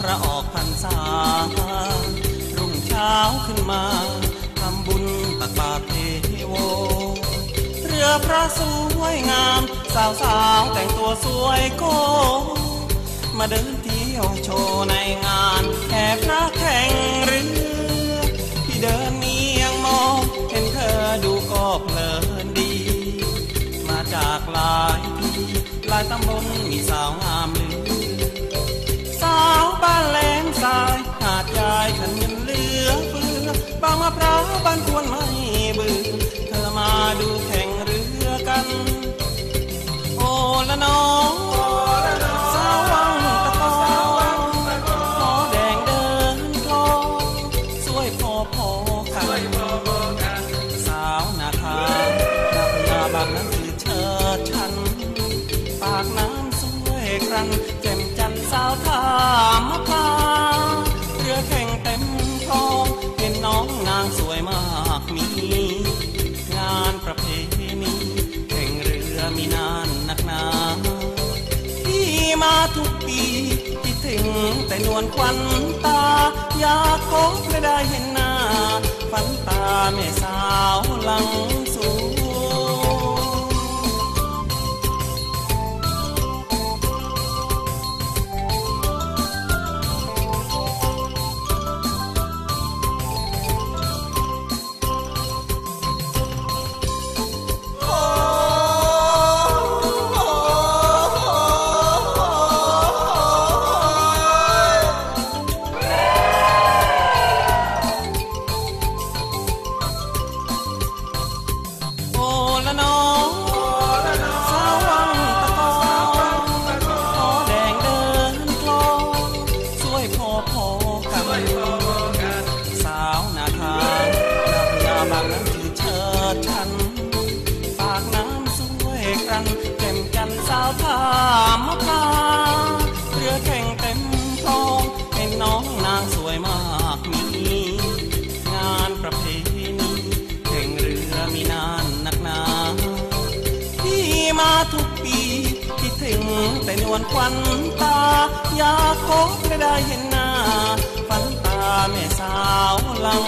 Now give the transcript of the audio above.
พระออกพรรษา รุ่งเช้าขึ้นมาทำบุญตักบาตรเทโว เรือพระสวยงาม สาวสาวแต่งตัวสวยโก มาเดินเที่ยวโชว์ในงานแห่พระแข่งเรือที่เดินเนียงมอง เห็นเธอดูก็เพลินดี มาจากหลายที่หลายตำบลมีสาวงามานแหลมทรายหาดยายขันเงินเหลือเฟือบางมะพร้าวบ้านควรมา ทุกปีคิดถึงแต่นวลควันตา อยากพบและได้เห็นหน้าฝันตาแม่สาวหลังามะพร้าเรือแข่งเต็มคลองเห็นน้องนางสวยมากมีงานประเพณีแข่งเรือมีนานนักหนาที่มาทุกปีคิดถึงแต่นวลควันตา อยากพบและได้เห็นหน้าฝันตาแม่สาวหลัง